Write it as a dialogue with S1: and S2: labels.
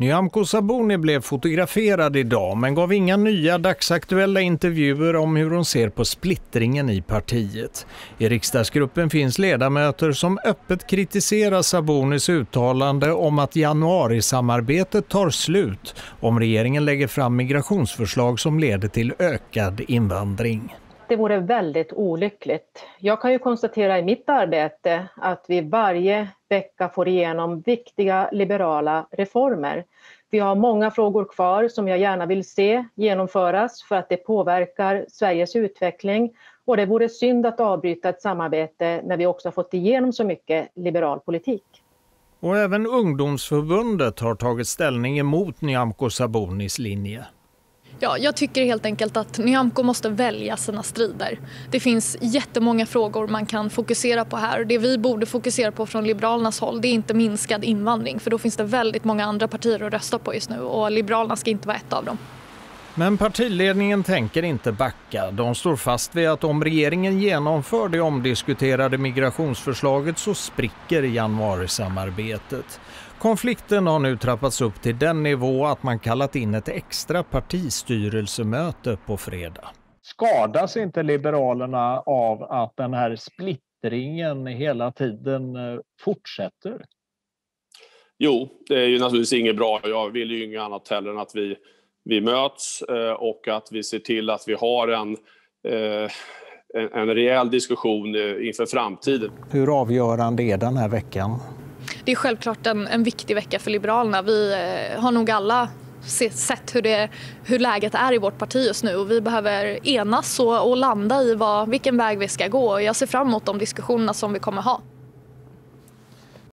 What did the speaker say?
S1: Nyamko Sabuni blev fotograferad idag men gav inga nya dagsaktuella intervjuer om hur hon ser på splittringen i partiet. I riksdagsgruppen finns ledamöter som öppet kritiserar Sabunis uttalande om att januarisamarbetet tar slut om regeringen lägger fram migrationsförslag som leder till ökad invandring.
S2: Det vore väldigt olyckligt. Jag kan ju konstatera i mitt arbete att vi varje vecka får igenom viktiga liberala reformer. Vi har många frågor kvar som jag gärna vill se genomföras för att det påverkar Sveriges utveckling och det vore synd att avbryta ett samarbete när vi också har fått igenom så mycket liberal politik.
S1: Och även ungdomsförbundet har tagit ställning emot Nyamko Sabunis linje.
S3: Ja, jag tycker helt enkelt att Nyamko måste välja sina strider. Det finns jättemånga frågor man kan fokusera på här. Det vi borde fokusera på från Liberalernas håll det är inte minskad invandring för då finns det väldigt många andra partier att rösta på just nu och Liberalerna ska inte vara ett av dem.
S1: Men partiledningen tänker inte backa. De står fast vid att om regeringen genomför det omdiskuterade migrationsförslaget så spricker januarisamarbetet. Konflikten har nu trappats upp till den nivå att man kallat in ett extra partistyrelsemöte på fredag.
S4: Skadas inte Liberalerna av att den här splittringen hela tiden eh, fortsätter?
S5: Jo, det är ju naturligtvis inget bra. Jag vill ju inget annat heller än att vi, vi möts eh, och att vi ser till att vi har en, eh, en, en rejäl diskussion inför framtiden.
S1: Hur avgörande är den här veckan?
S3: Det är självklart en, en viktig vecka för Liberalerna. Vi eh, har nog alla sett hur, det, hur läget är i vårt parti just nu och vi behöver enas och, och landa i vad, vilken väg vi ska gå. Jag ser fram emot de diskussionerna som vi kommer ha.